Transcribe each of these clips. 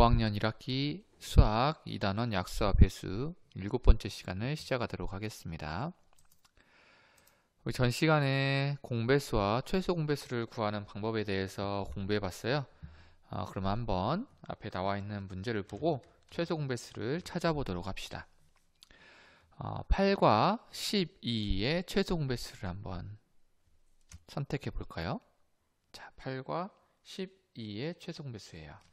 5학년 1학기 수학 2단원 약수와 배수 일곱 번째 시간을 시작하도록 하겠습니다. 우리 전 시간에 공배수와 최소 공배수를 구하는 방법에 대해서 공부해 봤어요. 어, 그럼 한번 앞에 나와 있는 문제를 보고 최소 공배수를 찾아보도록 합시다. 어, 8과 12의 최소 공배수를 한번 선택해 볼까요? 자, 8과 12의 최소 공배수예요.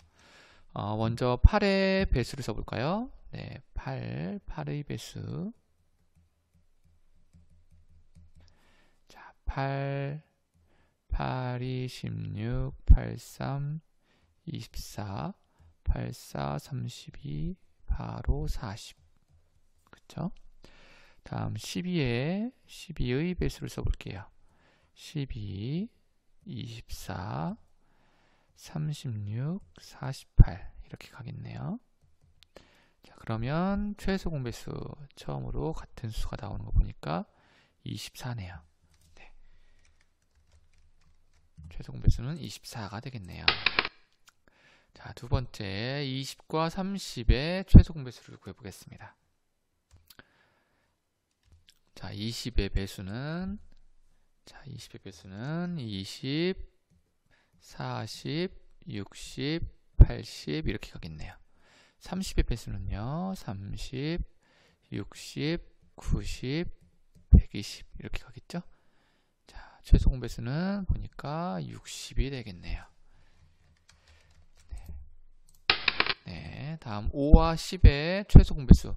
어, 먼저 8의 배수를 써볼까요? 네, 8, 8의 배수. 자, 8, 8, 2, 16, 8, 3, 24, 8, 4, 32, 바로 40. 그쵸? 다음 12에 12의 배수를 써볼게요. 12, 24, 36, 48 이렇게 가겠네요. 자, 그러면 최소 공배수 처음으로 같은 수가 나오는 거 보니까 24네요. 네. 최소 공배수는 24가 되겠네요. 자, 두 번째 20과 30의 최소 공배수를 구해 보겠습니다. 자, 20의 배수는 자, 20의 배수는 20, 40, 60, 80 이렇게 가겠네요. 30의 배수는요. 30, 60, 90, 120 이렇게 가겠죠. 자, 최소 공배수는 보니까 60이 되겠네요. 네. 네, 다음 5와 10의 최소 공배수.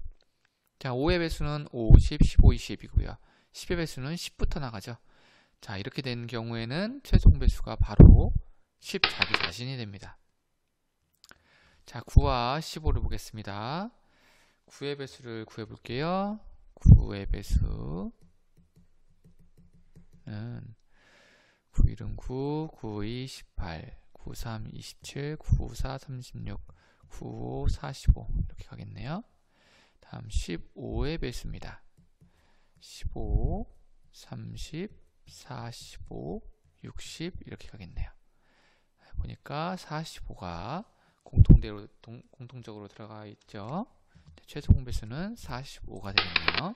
자, 5의 배수는 50, 15, 20이고요. 10의 배수는 10부터 나가죠. 자, 이렇게 된 경우에는 최소 공배수가 바로 10 자기 자신이 됩니다. 자, 9와 15를 보겠습니다. 9의 배수를 구해 볼게요. 9의 배수 는 9일은 9, 9, 2, 18, 9, 3, 27, 9, 4, 36, 9, 5, 45 이렇게 가겠네요. 다음 15의 배수입니다. 15, 30, 45, 60 이렇게 가겠네요. 보니까 45가 공통대로 동, 공통적으로 들어가 있죠. 최소 공배수는 45가 되겠네요.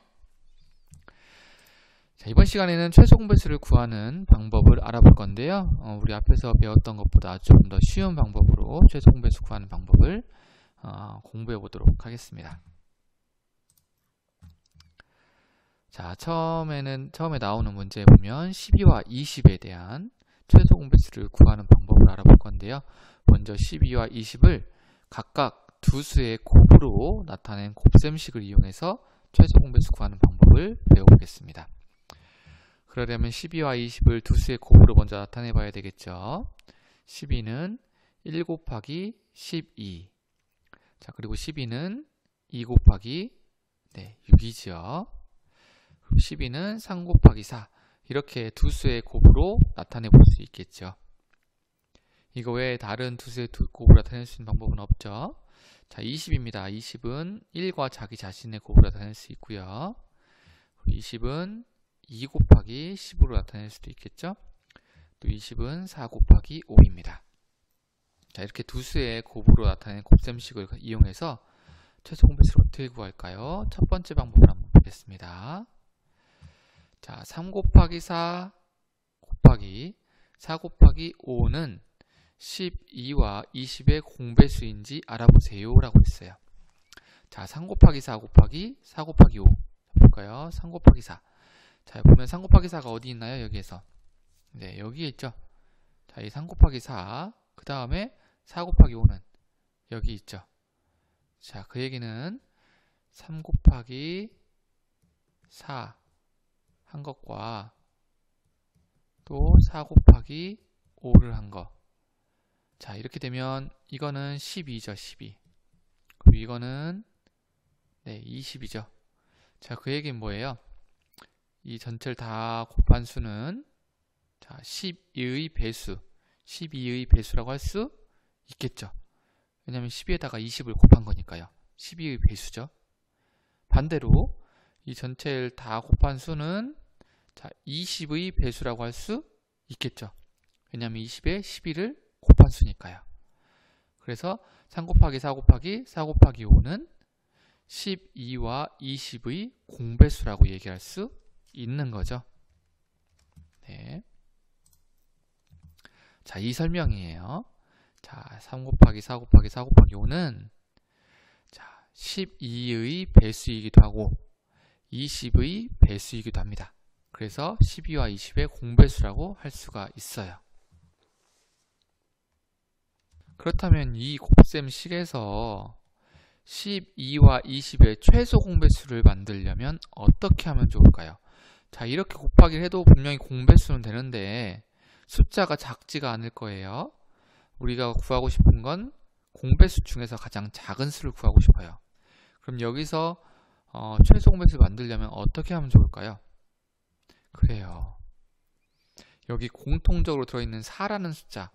자, 이번 시간에는 최소 공배수를 구하는 방법을 알아볼 건데요. 어, 우리 앞에서 배웠던 것보다 좀더 쉬운 방법으로 최소 공배수 구하는 방법을 어, 공부해 보도록 하겠습니다. 자, 처음에는 처음에 나오는 문제에 보면 12와 20에 대한 최소 공배수를 구하는 방법을 알아볼 건데요. 먼저 12와 20을 각각 두 수의 곱으로 나타낸 곱셈식을 이용해서 최소 공배수 구하는 방법을 배워보겠습니다. 그러려면 12와 20을 두 수의 곱으로 먼저 나타내 봐야 되겠죠. 12는 1 곱하기 12. 자, 그리고 12는 2 곱하기 네, 6이죠. 12는 3 곱하기 4 이렇게 두 수의 곱으로 나타내 볼 수 있겠죠. 이거 외에 다른 두 수의 두 곱으로 나타낼 수 있는 방법은 없죠. 자, 20입니다. 20은 1과 자기 자신의 곱으로 나타낼 수 있고요. 20은 2 곱하기 10으로 나타낼 수도 있겠죠. 또 20은 4 곱하기 5입니다. 자, 이렇게 두 수의 곱으로 나타낸 곱셈식을 이용해서 최소 공배수를 어떻게 구할까요? 첫 번째 방법을 한번 보겠습니다. 자, 3 곱하기 4 곱하기 4 곱하기 5는 12와 20의 공배수인지 알아보세요 라고 했어요. 자, 3 곱하기 4 곱하기 4 곱하기 5 볼까요? 3 곱하기 4 자, 보면 3 곱하기 4가 어디 있나요? 여기에서 네, 여기에 있죠. 자, 이 3 곱하기 4, 그 다음에 4 곱하기 5는 여기 있죠. 자, 그 얘기는 3 곱하기 4 한 것과 또 4 곱하기 5를 한 것. 자, 이렇게 되면 이거는 12죠, 12. 그리고 이거는 네, 20이죠. 자, 그 얘기는 뭐예요? 이 전체를 다 곱한 수는 자, 12의 배수, 12의 배수라고 할 수 있겠죠. 왜냐하면 12에다가 20을 곱한 거니까요. 12의 배수죠. 반대로 이 전체를 다 곱한 수는 자, 20의 배수라고 할 수 있겠죠. 왜냐하면 20에 11을 곱한 수니까요. 그래서 3 곱하기 4 곱하기 4 곱하기 5는 12와 20의 공배수라고 얘기할 수 있는 거죠. 네. 자, 이 설명이에요. 자, 3 곱하기 4 곱하기 4 곱하기 5는 자, 12의 배수이기도 하고 20의 배수이기도 합니다. 그래서 12와 20의 공배수라고 할 수가 있어요. 그렇다면 이 곱셈식에서 12와 20의 최소 공배수를 만들려면 어떻게 하면 좋을까요? 자, 이렇게 곱하기를 해도 분명히 공배수는 되는데 숫자가 작지가 않을 거예요. 우리가 구하고 싶은 건 공배수 중에서 가장 작은 수를 구하고 싶어요. 그럼 여기서 어, 최소 공배수를 만들려면 어떻게 하면 좋을까요? 그래요. 여기 공통적으로 들어있는 4라는 숫자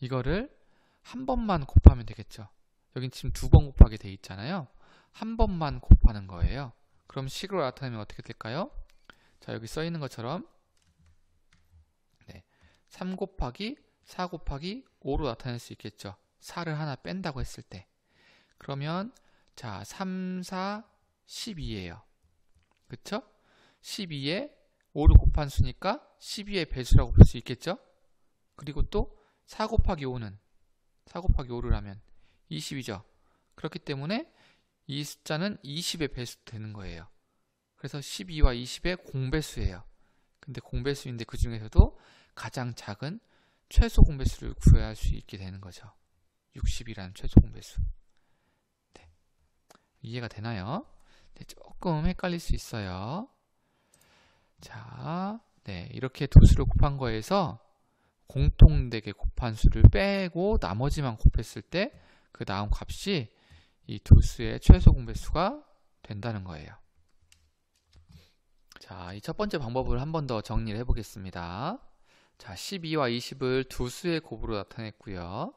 이거를 한 번만 곱하면 되겠죠. 여긴 지금 두 번 곱하게 돼 있잖아요. 한 번만 곱하는 거예요. 그럼 식으로 나타내면 어떻게 될까요? 자 여기 써 있는 것처럼 네, 3 곱하기 4 곱하기 5로 나타낼 수 있겠죠. 4를 하나 뺀다고 했을 때 그러면 자 3, 4, 12예요. 그쵸? 12에 5를 곱한 수니까 12의 배수라고 볼 수 있겠죠? 그리고 또 4 곱하기 5는 4 곱하기 5를 하면 20이죠. 그렇기 때문에 이 숫자는 20의 배수 되는 거예요. 그래서 12와 20의 공배수예요. 근데 공배수인데 그 중에서도 가장 작은 최소 공배수를 구해야 할 수 있게 되는 거죠. 60이라는 최소 공배수. 네. 이해가 되나요? 네, 조금 헷갈릴 수 있어요. 자, 네, 이렇게 두 수를 곱한 거에서 공통되게 곱한 수를 빼고 나머지만 곱했을 때 그 나온 값이 이 두 수의 최소 공배수가 된다는 거예요. 자, 이 첫 번째 방법을 한 번 더 정리를 해보겠습니다. 자, 12와 20을 두 수의 곱으로 나타냈고요.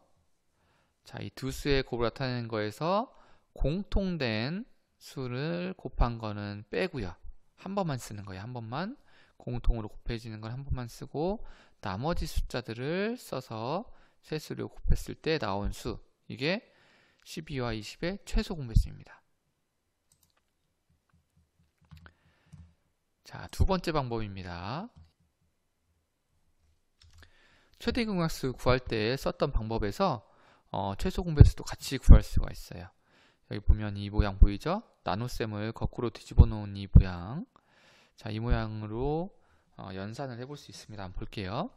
자, 이 두 수의 곱으로 나타낸 거에서 공통된 수를 곱한 거는 빼고요. 한 번만 쓰는 거예요. 한 번만 공통으로 곱해지는 걸 한 번만 쓰고 나머지 숫자들을 써서 세수를 곱했을 때 나온 수 이게 12와 20의 최소 공배수입니다. 자, 두 번째 방법입니다. 최대 공약수 구할 때 썼던 방법에서 어, 최소 공배수도 같이 구할 수가 있어요. 여기 보면 이 모양 보이죠? 나눗셈을 거꾸로 뒤집어 놓은 이 모양. 자, 이 모양으로 어, 연산을 해볼 수 있습니다. 한번 볼게요.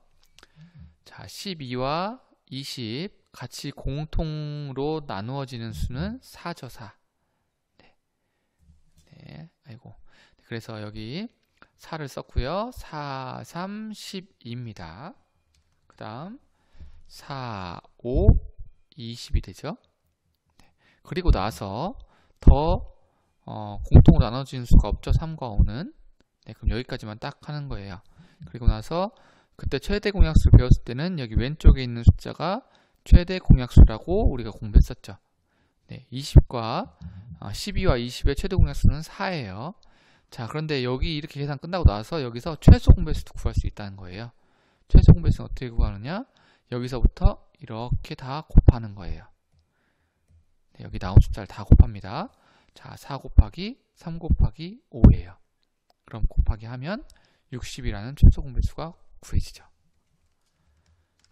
자, 12와 20 같이 공통으로 나누어지는 수는 4죠, 4. 네. 네. 아이고. 그래서 여기 4를 썼고요. 4, 3, 12입니다. 그 다음 4, 5, 20이 되죠. 네. 그리고 나서 더 어, 공통으로 나눠지는 수가 없죠. 3과 5는. 네, 그럼 여기까지만 딱 하는 거예요. 그리고 나서 그때 최대 공약수를 배웠을 때는 여기 왼쪽에 있는 숫자가 최대 공약수라고 우리가 공부했었죠. 네, 20과 12와 어, 20의 최대 공약수는 4예요. 자, 그런데 여기 이렇게 계산 끝나고 나서 여기서 최소 공배수도 구할 수 있다는 거예요. 최소 공배수는 어떻게 구하느냐? 여기서부터 이렇게 다 곱하는 거예요. 네, 여기 나온 숫자를 다 곱합니다. 자, 4 곱하기 3 곱하기 5예요. 그럼 곱하기 하면 60이라는 최소 공배수가 구해지죠.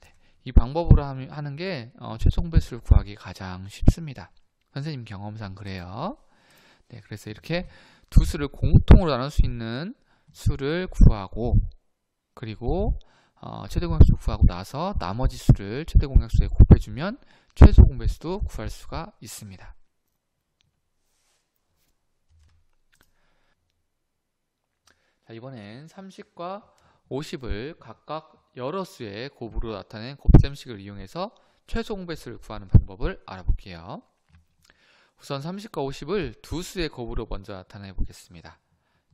네, 이 방법으로 하는 게 어, 최소 공배수를 구하기 가장 쉽습니다. 선생님 경험상 그래요. 네, 그래서 이렇게 두 수를 공통으로 나눌 수 있는 수를 구하고 그리고 어, 최대 공약수 구하고 나서 나머지 수를 최대 공약수에 곱해주면 최소 공배수도 구할 수가 있습니다. 자, 이번엔 30과 50을 각각 여러 수의 곱으로 나타낸 곱셈식을 이용해서 최소 공배수를 구하는 방법을 알아볼게요. 우선 30과 50을 두 수의 곱으로 먼저 나타내 보겠습니다.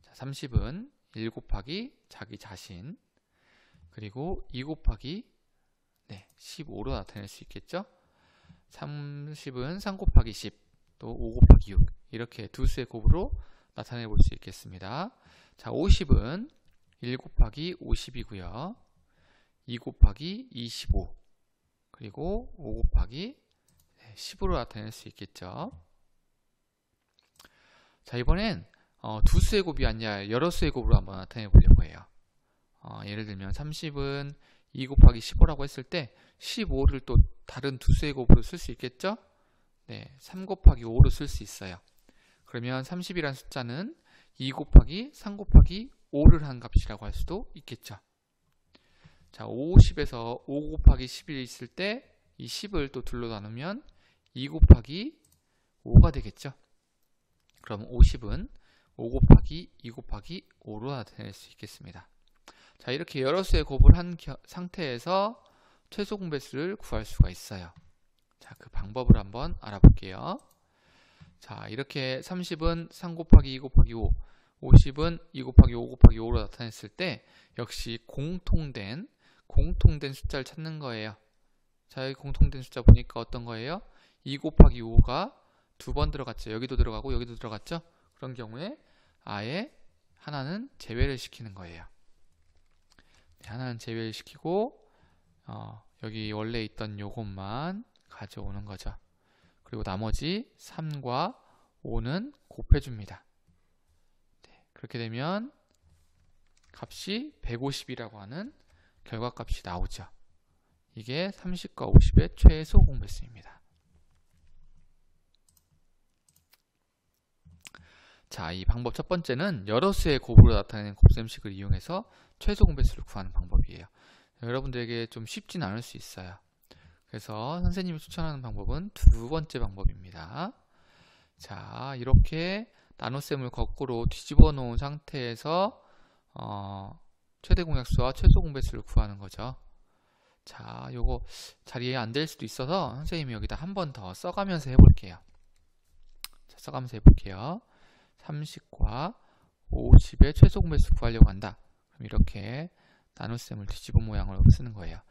자, 30은 1 곱하기 자기 자신 그리고 2 곱하기 네, 15로 나타낼 수 있겠죠? 30은 3 곱하기 10, 또 5 곱하기 6 이렇게 두 수의 곱으로 나타내 볼 수 있겠습니다. 자, 50은 1 곱하기 50이고요. 2 곱하기 25 그리고 5 곱하기 10으로 나타낼 수 있겠죠. 자, 이번엔 어, 두 수의 곱이 아니라 여러 수의 곱으로 한번 나타내 보려고 해요. 어, 예를 들면 30은 2 곱하기 15라고 했을 때 15를 또 다른 두 수의 곱으로 쓸 수 있겠죠? 네, 3 곱하기 5로 쓸 수 있어요. 그러면 30이라는 숫자는 2 곱하기 3 곱하기 5를 한 값이라고 할 수도 있겠죠. 자, 50에서 5 곱하기 11이 있을 때 이 10을 또 둘로 나누면 2 곱하기 5가 되겠죠. 그럼 50은 5 곱하기 2 곱하기 5로 나타낼 수 있겠습니다. 자, 이렇게 여러 수의 곱을 한 상태에서 최소 공배수를 구할 수가 있어요. 자, 그 방법을 한번 알아볼게요. 자, 이렇게 30은 3 곱하기 2 곱하기 5, 50은 2 곱하기 5 곱하기 5로 나타냈을 때 역시 공통된 공통된 숫자를 찾는 거예요. 자, 여기 공통된 숫자 보니까 어떤 거예요? 2 곱하기 5가 두 번 들어갔죠. 여기도 들어가고 여기도 들어갔죠. 그런 경우에 아예 하나는 제외를 시키는 거예요. 네, 하나는 제외를 시키고 어, 여기 원래 있던 요것만 가져오는 거죠. 그리고 나머지 3과 5는 곱해줍니다. 네, 그렇게 되면 값이 150이라고 하는 결과값이 나오죠. 이게 30과 50의 최소 공배수입니다. 자, 이 방법 첫 번째는 여러 수의 곱으로 나타내는 곱셈식을 이용해서 최소 공배수를 구하는 방법이에요. 여러분들에게 좀 쉽진 않을 수 있어요. 그래서 선생님이 추천하는 방법은 두 번째 방법입니다. 자, 이렇게 나눗셈을 거꾸로 뒤집어 놓은 상태에서 어, 최대 공약수와 최소 공배수를 구하는 거죠. 자, 요거 자리에 안될 수도 있어서 선생님이 여기다 한 번 더 써가면서 해볼게요. 자, 써가면서 해볼게요. 30과 50의 최소 공배수 구하려고 한다. 그럼 이렇게 나눗셈을 뒤집어 모양으로 쓰는 거예요.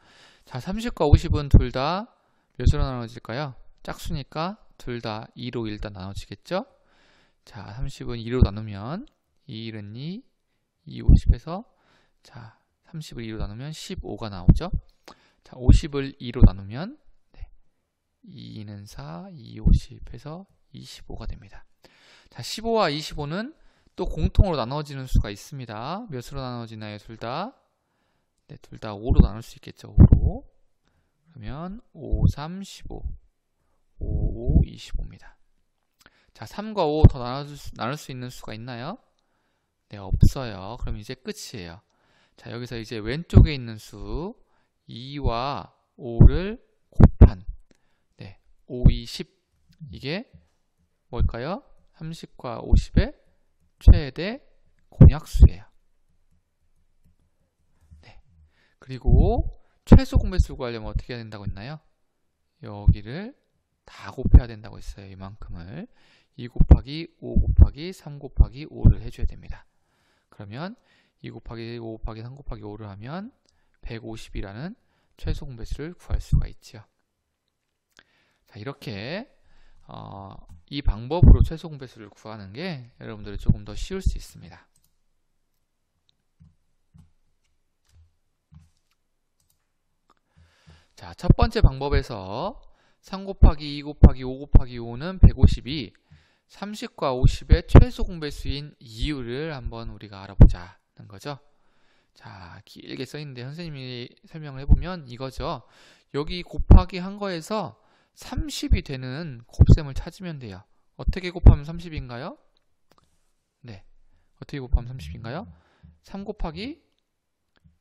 자, 30과 50은 둘 다 몇으로 나눠질까요? 짝수니까 둘 다 2로 일단 나눠지겠죠? 자, 30은 2로 나누면 2, 1은 2, 2, 50에서 자, 30을 2로 나누면 15가 나오죠? 자, 50을 2로 나누면 네, 2는 4, 2, 50에서 25가 됩니다. 자, 15와 25는 또 공통으로 나눠지는 수가 있습니다. 몇으로 나눠지나요? 둘 다? 네, 둘 다 5로 나눌 수 있겠죠. 5로. 그러면 5, 3, 15. 5, 5, 25입니다. 자, 3과 5 더 나눌 수, 나눌 수 있는 수가 있나요? 네, 없어요. 그럼 이제 끝이에요. 자, 여기서 이제 왼쪽에 있는 수 2와 5를 곱한 네, 5, 2, 10 이게 뭘까요? 30과 50의 최대 공약수예요. 네. 그리고 최소 공배수 구하려면 어떻게 해야 된다고 했나요? 여기를 다 곱해야 된다고 했어요. 이만큼을 2 곱하기 5 곱하기 3 곱하기 5를 해줘야 됩니다. 그러면 2 곱하기 5 곱하기 3 곱하기 5를 하면 150이라는 최소 공배수를 구할 수가 있죠. 자, 이렇게 어, 이 방법으로 최소 공배수를 구하는 게 여러분들이 조금 더 쉬울 수 있습니다. 자, 첫 번째 방법에서 3 곱하기 2 곱하기 5 곱하기 5는 152 30과 50의 최소 공배수인 이유를 한번 우리가 알아보자는 거죠. 자, 길게 써 있는데 선생님이 설명을 해보면 이거죠. 여기 곱하기 한 거에서 30이 되는 곱셈을 찾으면 돼요. 어떻게 곱하면 30인가요? 네. 어떻게 곱하면 30인가요? 3 곱하기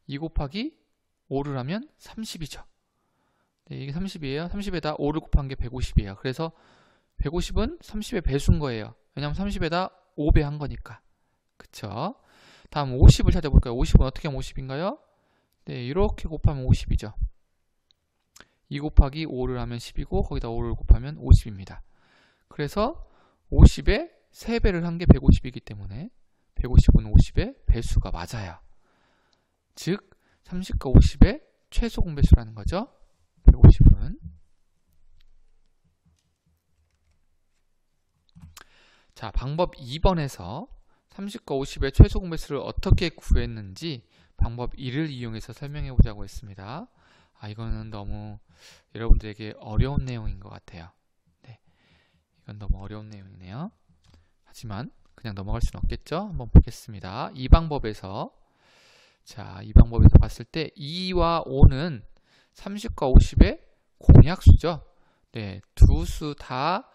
2 곱하기 5를 하면 30이죠. 네, 이게 30이에요. 30에다 5를 곱한 게 150이에요. 그래서 150은 30의 배수인 거예요. 왜냐하면 30에다 5배 한 거니까. 그쵸? 다음 50을 찾아볼까요? 50은 어떻게 하면 50인가요? 네, 이렇게 곱하면 50이죠. 2 곱하기 5를 하면 10이고 거기다 5를 곱하면 50입니다. 그래서 50에 3배를 한 게 150이기 때문에 150은 50의 배수가 맞아요. 즉 30과 50의 최소 공배수라는 거죠. 150은 자 방법 2번에서 30과 50의 최소 공배수를 어떻게 구했는지 방법 1을 이용해서 설명해 보자고 했습니다. 아 이거는 너무 여러분들에게 어려운 내용인 것 같아요. 이건 너무 어려운 내용이네요. 하지만 그냥 넘어갈 수는 없겠죠? 한번 보겠습니다. 이 방법에서 자, 이 방법에서 봤을 때 2와 5는 30과 50의 공약수죠. 네, 두 수 다,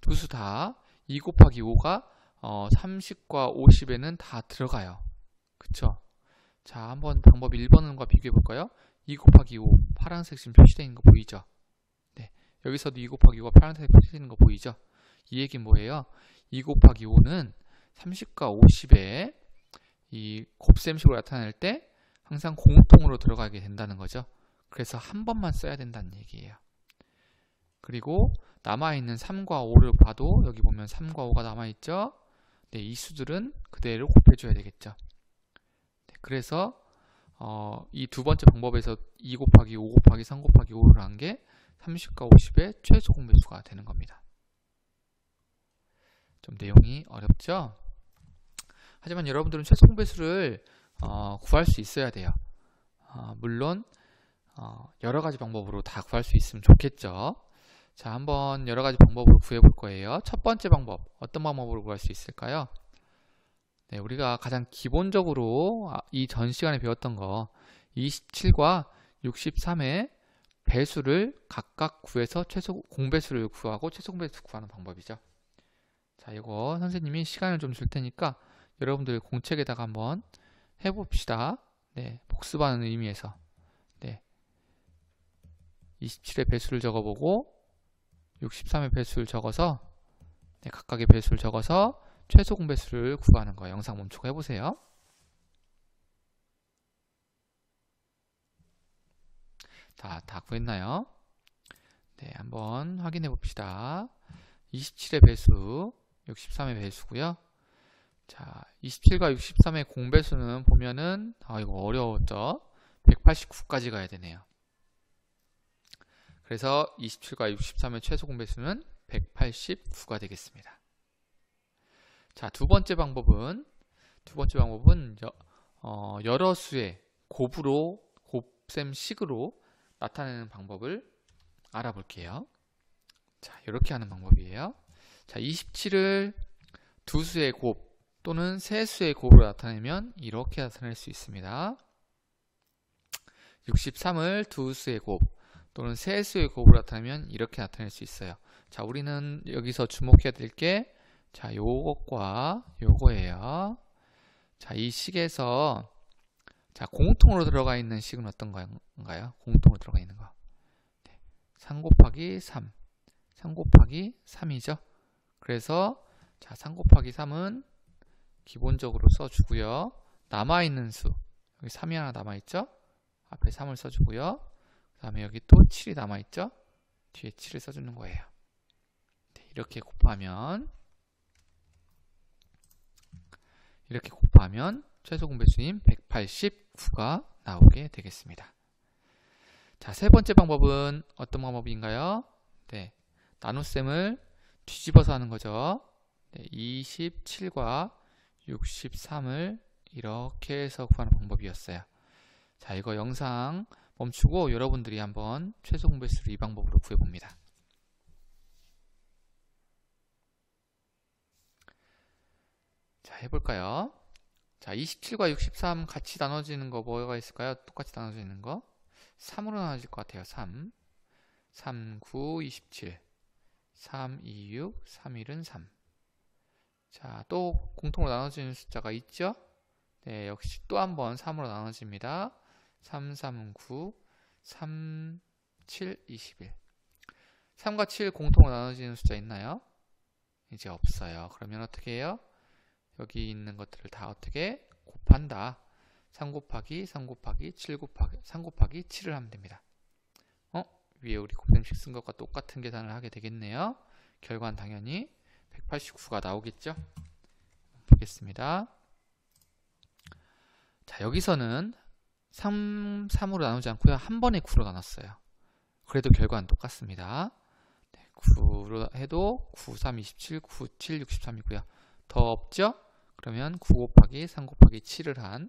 두 수 다 2 곱하기 5가 어, 30과 50에는 다 들어가요. 그쵸? 자, 한번 방법 1번과 비교해 볼까요? 2 곱하기 5, 파란색 지금 표시되어 있는 거 보이죠? 네, 여기서도 2 곱하기 5가 파란색 표시되어 있는 거 보이죠? 이 얘기는 뭐예요? 2 곱하기 5는 30과 50에 이 곱셈식으로 나타낼 때 항상 공통으로 들어가게 된다는 거죠. 그래서 한 번만 써야 된다는 얘기예요. 그리고 남아있는 3과 5를 봐도 여기 보면 3과 5가 남아있죠. 네, 이 수들은 그대로 곱해줘야 되겠죠. 네, 그래서 어, 이 두 번째 방법에서 2 곱하기 5 곱하기 3 곱하기 5를 한 게 30과 50의 최소 공배수가 되는 겁니다. 좀 내용이 어렵죠? 하지만 여러분들은 최소 공배수를 어, 구할 수 있어야 돼요. 어, 물론 어, 여러 가지 방법으로 다 구할 수 있으면 좋겠죠. 자, 한번 여러 가지 방법으로 구해 볼 거예요. 첫 번째 방법, 어떤 방법으로 구할 수 있을까요? 네, 우리가 가장 기본적으로 아, 이전 시간에 배웠던 거 27과 63의 배수를 각각 구해서 최소 공배수를 구하고 최소 공배수 구하는 방법이죠. 자, 이거 선생님이 시간을 좀 줄 테니까 여러분들 공책에다가 한번 해봅시다. 네, 복습하는 의미에서. 네. 27의 배수를 적어보고 63의 배수를 적어서 네, 각각의 배수를 적어서 최소 공배수를 구하는 거 영상 멈추고 해보세요. 자, 다 구했나요? 네, 한번 확인해 봅시다. 27의 배수, 63의 배수고요. 자, 27과 63의 공배수는 보면은 아 이거 어려웠죠. 189까지 가야 되네요. 그래서 27과 63의 최소 공배수는 189가 되겠습니다. 자, 두 번째 방법은 두 번째 방법은 여, 어, 여러 수의 곱으로 곱셈식으로 나타내는 방법을 알아볼게요. 자, 이렇게 하는 방법이에요. 자, 27을 두 수의 곱 또는 세 수의 곱으로 나타내면 이렇게 나타낼 수 있습니다. 63을 두 수의 곱 또는 세 수의 곱으로 나타내면 이렇게 나타낼 수 있어요. 자, 우리는 여기서 주목해야 될 게 자, 요것과 요거예요. 자, 이 식에서 자, 공통으로 들어가 있는 식은 어떤 건가요? 공통으로 들어가 있는 거. 네, 3 곱하기 3. 3 곱하기 3이죠. 그래서 자, 3 곱하기 3은 기본적으로 써주고요. 남아있는 수. 여기 3이 하나 남아있죠? 앞에 3을 써주고요. 그 다음에 여기 또 7이 남아있죠? 뒤에 7을 써주는 거예요. 네, 이렇게 곱하면 이렇게 곱하면 최소 공배수인 189가 나오게 되겠습니다. 자, 세 번째 방법은 어떤 방법인가요? 네, 나눗셈을 뒤집어서 하는 거죠. 네, 27과 63을 이렇게 해서 구하는 방법이었어요. 자, 이거 영상 멈추고 여러분들이 한번 최소 공배수를 이 방법으로 구해봅니다. 자, 해볼까요? 자, 27과 63 같이 나눠지는 거 뭐가 있을까요? 똑같이 나눠지는 거? 3으로 나눠질 것 같아요. 3. 3, 9, 27. 3, 2, 6, 3, 1은 3. 자, 또 공통으로 나눠지는 숫자가 있죠? 네, 역시 또 한 번 3으로 나눠집니다. 3, 3, 9, 3, 7, 21. 3과 7 공통으로 나눠지는 숫자 있나요? 이제 없어요. 그러면 어떻게 해요? 여기 있는 것들을 다 어떻게 곱한다. 3 곱하기 3 곱하기 7 곱하기 3 곱하기 7을 하면 됩니다. 어? 위에 우리 곱셈식 쓴 것과 똑같은 계산을 하게 되겠네요. 결과는 당연히 189가 나오겠죠? 보겠습니다. 자, 여기서는 3, 3으로 나누지 않고요. 한 번에 9로 나눴어요. 그래도 결과는 똑같습니다. 네, 9로 해도 9, 3, 27, 9, 7, 63이고요. 더 없죠? 그러면 9 곱하기 3 곱하기 7을 한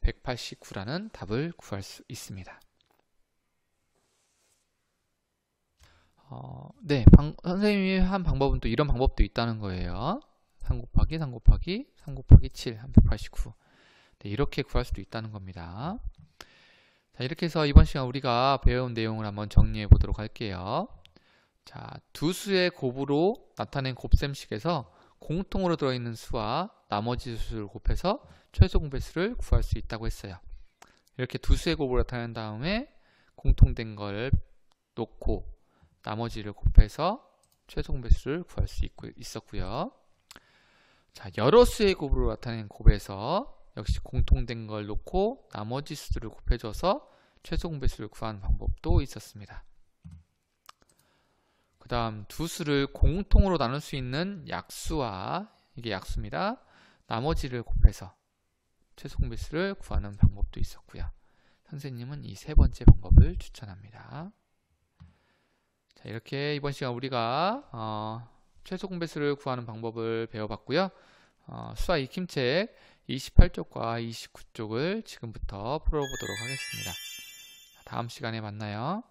189라는 답을 구할 수 있습니다. 어, 네, 방, 선생님이 한 방법은 또 이런 방법도 있다는 거예요. 3 곱하기 3 곱하기 3 곱하기 7, 389. 네, 이렇게 구할 수도 있다는 겁니다. 자, 이렇게 해서 이번 시간 우리가 배운 내용을 한번 정리해 보도록 할게요. 자, 두 수의 곱으로 나타낸 곱셈식에서 공통으로 들어있는 수와 나머지 수를 곱해서 최소 공배수를 구할 수 있다고 했어요. 이렇게 두 수의 곱으로 나타낸 다음에 공통된 걸 놓고 나머지를 곱해서 최소 공배수를 구할 수 있었고요. 자, 여러 수의 곱으로 나타낸 곱에서 역시 공통된 걸 놓고 나머지 수들을 곱해줘서 최소 공배수를 구하는 방법도 있었습니다. 그 다음 두 수를 공통으로 나눌 수 있는 약수와 이게 약수입니다. 나머지를 곱해서 최소 공배수를 구하는 방법도 있었고요. 선생님은 이 세 번째 방법을 추천합니다. 자, 이렇게 이번 시간 우리가 어, 최소 공배수를 구하는 방법을 배워봤고요. 어, 수화 익힘책 28쪽과 29쪽을 지금부터 풀어보도록 하겠습니다. 다음 시간에 만나요.